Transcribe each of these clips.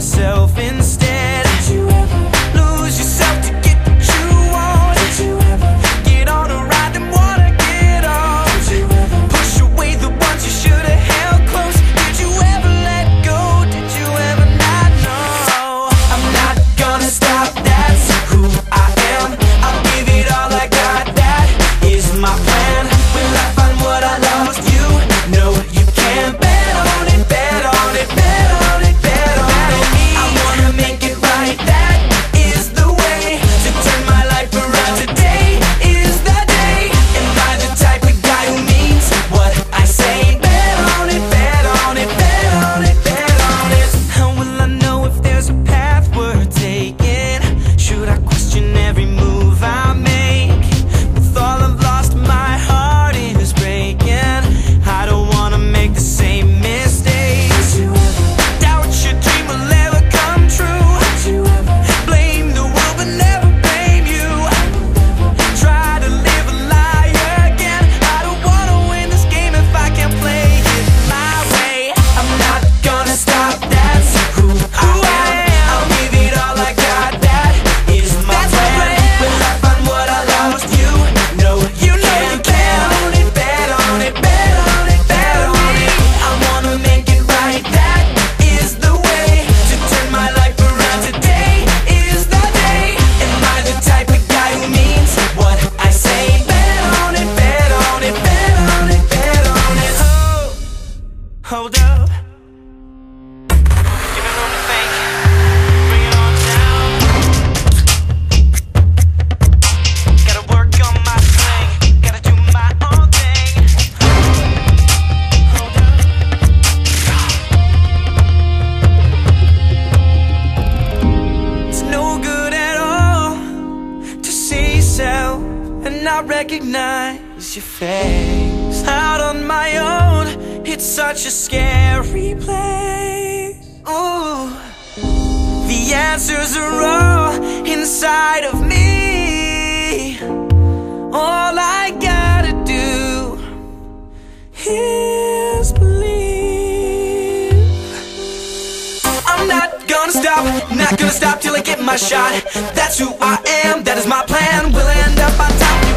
myself in and I recognize your face. Out on my own, it's such a scary place. Ooh, the answers are all inside of me. Not gonna stop, not gonna stop till I get my shot. That's who I am, that is my plan. We'll end up on top.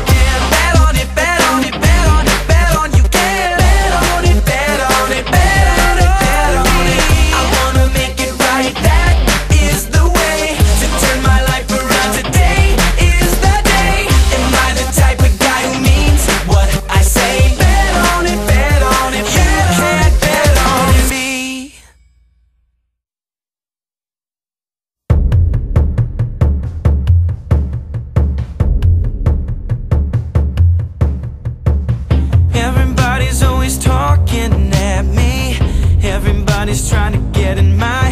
always trying to get in my